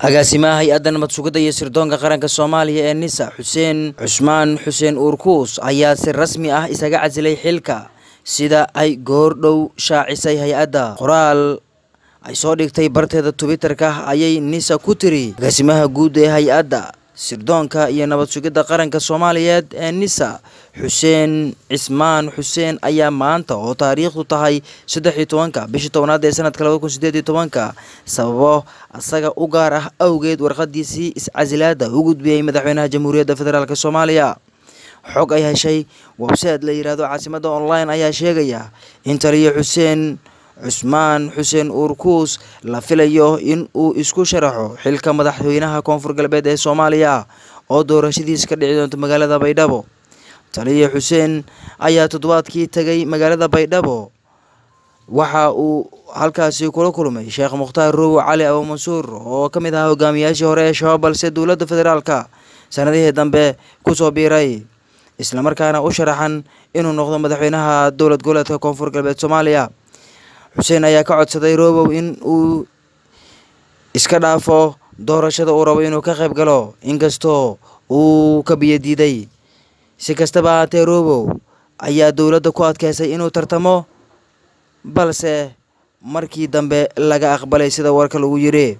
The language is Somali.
agaasimaha hay'adda nabad iyo sirdoonka qaranka soomaaliya ee nisa xuseen cusmaan xuseen uurkuus ayaa si rasmi ah isaga casilay xilka sida ay goordhow shaacisay hay'adda. Qoraal ay soo dhigtay barteeda twitter-ka ayay nisa ku tiri agaasimaha guud ee hay'adda sirdoonka iyo nabad sugidda qaranka soomaaliyeed ee nisa xuseen cismaan xuseen ayaa maanta oo taariikhdu tahay saddex iyo tobanka bishii tobnaad ee sanadka labada kun sideed iyo tobanka sababo asaga u gaar ah awgeed warqadiisii iscasilaada u gudbiyey madaxweynaha jamhuuriyadda federaalk soomaaliya. Xog ay heshay website la yidhaahdo caasimada online ayaa sheegaya in taliyo xuseen cusmaan xuseen uurkuus la filayo in uu isku sharaxo xilka madaxweynaha koonfur galbeed ee soomaaliya oo doorashadiisa ka dhici doonta magaalada baydhabo. Taliyo xuseen ayaa toddobaadkii tegay magaalada baydhabo. Waxa uu halkaasi kula kulmay sheekh mukhtaar roowo cali abu mansuur oo ka mid ahaa hogaamiyaashii hore ee shabaab balse dowladda federaalka sanadihii dambe ku soo biiray islamarkaana u sharaxan inuu noqdo madaxweynaha dowlad goboleedka koonfur galbeed soomaaliya xuseen ayaa ka codsaday roobow in uu iska dhaafo doorashada uu rabo inuu ka qayb galo inkastoo uu ka biyadiiday si kastaba ahaatee roobow ayaa dowladda ku adkeysay inuu tartamo balse markii dambe laga aqbalay sida warka lagu yiri